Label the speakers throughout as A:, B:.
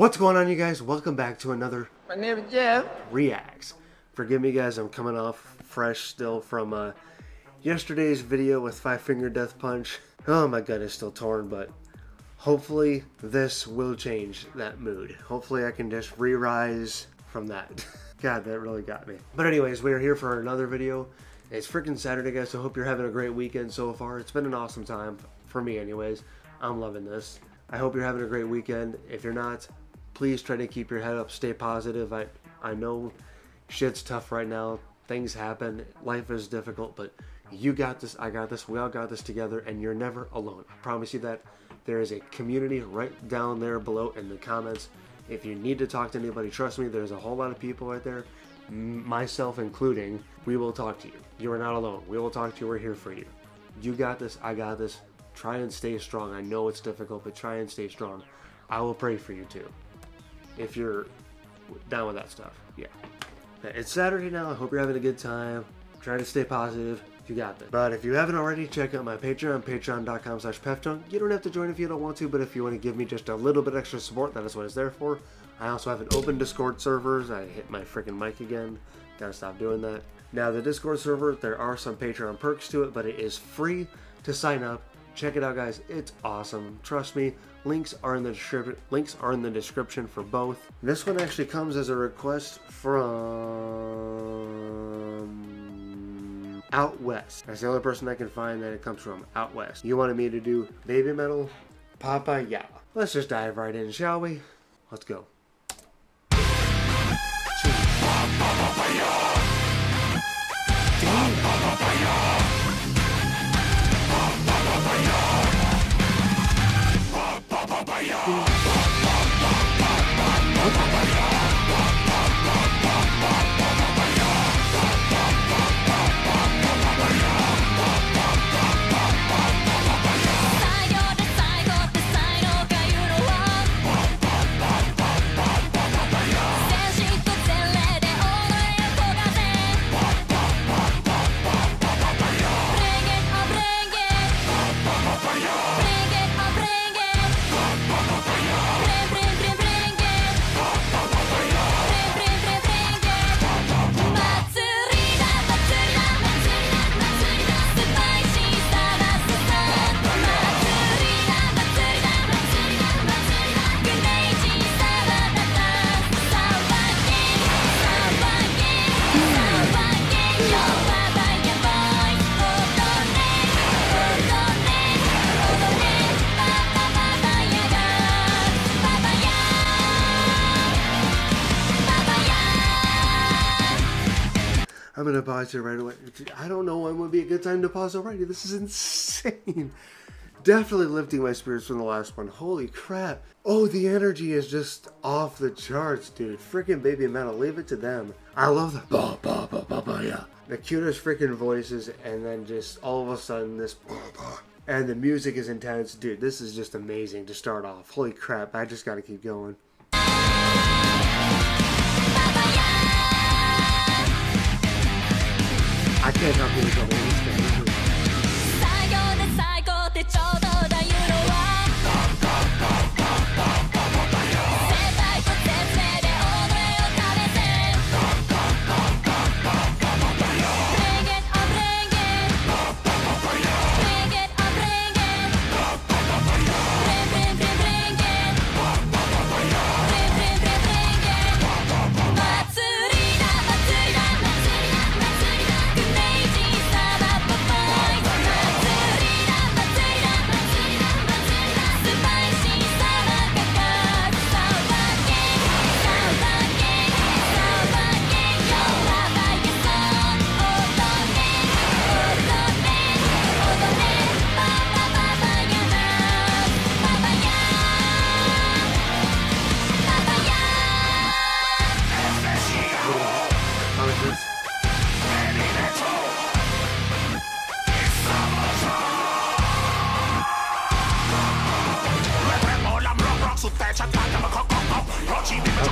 A: What's going on, you guys? Welcome back to another
B: My name is Jeff.
A: Reacts. Forgive me, guys, I'm coming off fresh still from uh, yesterday's video with Five Finger Death Punch. Oh my god, it's still torn, but hopefully this will change that mood. Hopefully I can just re-rise from that. god, that really got me. But anyways, we are here for another video. It's freaking Saturday, guys, so hope you're having a great weekend so far. It's been an awesome time, for me anyways. I'm loving this. I hope you're having a great weekend. If you're not, please try to keep your head up, stay positive. I, I know shit's tough right now. Things happen. Life is difficult, but you got this. I got this. We all got this together, and you're never alone. I promise you that. There is a community right down there below in the comments. If you need to talk to anybody, trust me, there's a whole lot of people right there, myself including. We will talk to you. You are not alone. We will talk to you. We're here for you. You got this. I got this. Try and stay strong. I know it's difficult, but try and stay strong. I will pray for you too if you're down with that stuff. Yeah. It's Saturday now. I hope you're having a good time. Try to stay positive. You got this. But if you haven't already, check out my Patreon, patreon.com slash peffjunk. You don't have to join if you don't want to, but if you want to give me just a little bit extra support, that is what it's there for. I also have an open Discord servers. I hit my freaking mic again. Gotta stop doing that. Now, the Discord server, there are some Patreon perks to it, but it is free to sign up. Check it out, guys. It's awesome. Trust me. Links are in the description. Links are in the description for both. This one actually comes as a request from Out West. That's the only person I can find that it comes from. Out West. You wanted me to do Baby Metal, Pa Pa Ya. Let's just dive right in, shall we? Let's go. I'm gonna pause it right away. I don't know when would be a good time to pause already. This is insane. Definitely lifting my spirits from the last one. Holy crap. Oh, the energy is just off the charts, dude. Freaking baby metal. Leave it to them. I love the ba ba ba ba ba yeah. The cutest freaking voices, and then just all of a sudden this ba ba. And the music is intense, dude. This is just amazing to start off. Holy crap! I just gotta keep going. You with the ladies.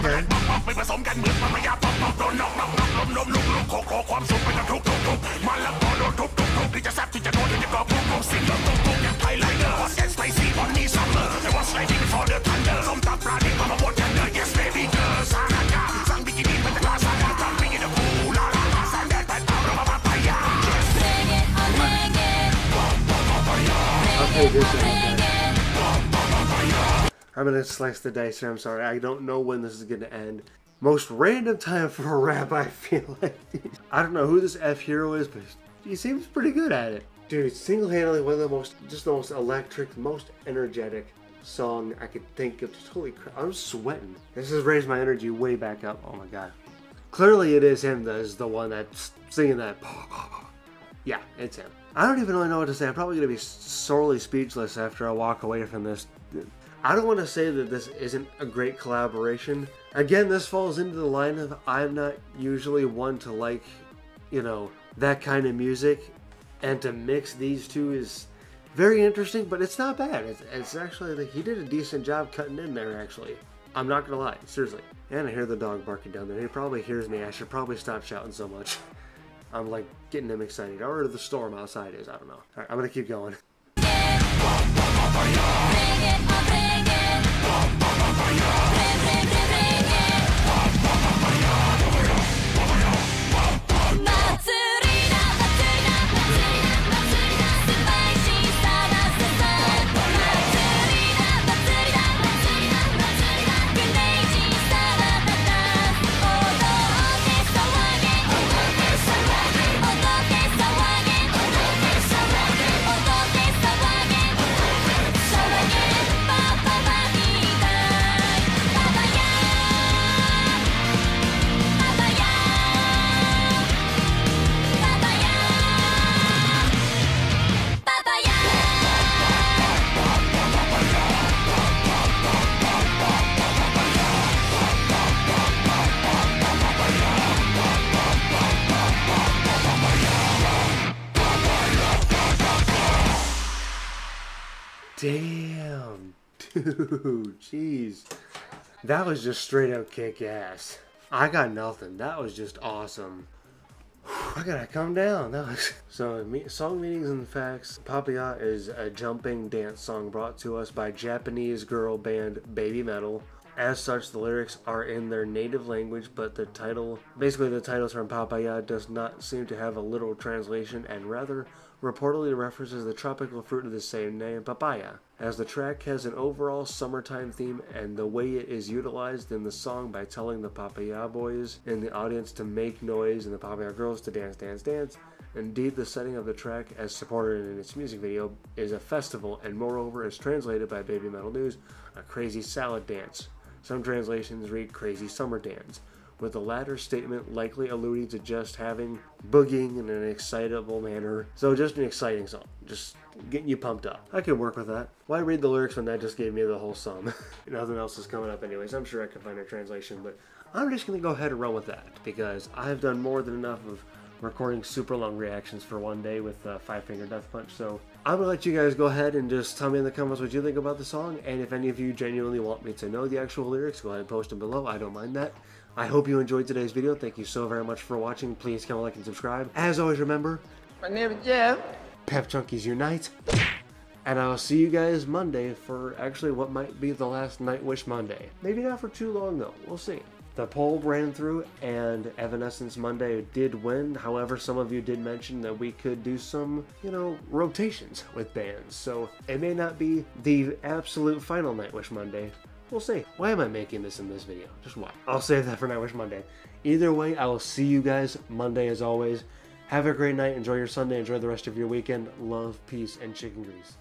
C: เลยไปผสมกันเหมือนมันไม่ยาตบตบโดนนกนกนกล้มล้มลุกลุกโคโคความสุขไปกั
A: บทุกทุ
D: กทุกมันละพอโดนทุกทุกทุกที่จะแซ่บที่จะโดนที่จะกอบทุกทุกสิ่งทุกทุ
A: กทุก I'm gonna slice the dice here. I'm sorry. I don't know when this is gonna end. Most random time for a rap, I feel like. I don't know who this F.HERO is, but he seems pretty good at it. Dude, single-handedly one of the most, just the most electric, most energetic song I could think of. Just holy crap, I'm sweating. This has raised my energy way back up. Oh my god. Clearly, it is him that is the one that's singing that. Yeah, it's him. I don't even really know what to say. I'm probably going to be sorely speechless after I walk away from this. I don't want to say that this isn't a great collaboration. Again, this falls into the line of I'm not usually one to like, you know, that kind of music. And to mix these two is very interesting, but it's not bad. It's, it's actually, like, he did a decent job cutting in there, actually. I'm not gonna lie, seriously. And I hear the dog barking down there. He probably hears me. I should probably stop shouting so much. I'm like getting him excited. Or the storm outside is. I don't know. All right, I'm gonna keep going.
C: Bring it, oh bring it. Bring, bring, bring, bring
A: Damn, dude, jeez. That was just straight up kick ass. I got nothing. That was just awesome. I gotta calm down. That was so. Song meanings and facts. Papaya is a jumping dance song brought to us by Japanese girl band Baby Metal. As such, the lyrics are in their native language, but the title, basically the titles from Papaya, does not seem to have a literal translation and rather reportedly references the tropical fruit of the same name, papaya. As the track has an overall summertime theme and the way it is utilized in the song by telling the Papaya boys in the audience to make noise and the Papaya girls to dance, dance, dance. Indeed, the setting of the track, as supported in its music video, is a festival and moreover, as translated by Baby Metal News, a crazy salad dance. Some translations read crazy summer dance, with the latter statement likely alluding to just having boogieing in an excitable manner. So just an exciting song, just getting you pumped up. I could work with that. Why read the lyrics when that just gave me the whole sum? Nothing else is coming up anyways. I'm sure I can find a translation, but I'm just gonna go ahead and run with that because I've done more than enough of recording super long reactions for one day with uh, Five Finger Death Punch. So I'm gonna let you guys go ahead and just tell me in the comments what you think about the song, and if any of you genuinely want me to know the actual lyrics, go ahead and post them below. I don't mind that. I hope you enjoyed today's video. Thank you so very much for watching. Please comment, like, and subscribe. As always, remember,
B: My name is Jeff.
A: Peff Junkies unite. And I'll see you guys Monday for actually what might be the last Nightwish Monday. Maybe not for too long though. We'll see. The poll ran through and Evanescence Monday did win. However, some of you did mention that we could do some, you know, rotations with bands. So it may not be the absolute final Nightwish Monday. We'll see. Why am I making this in this video? Just why? I'll save that for Nightwish Monday. Either way, I will see you guys Monday as always. Have a great night. Enjoy your Sunday. Enjoy the rest of your weekend. Love, peace, and chicken grease.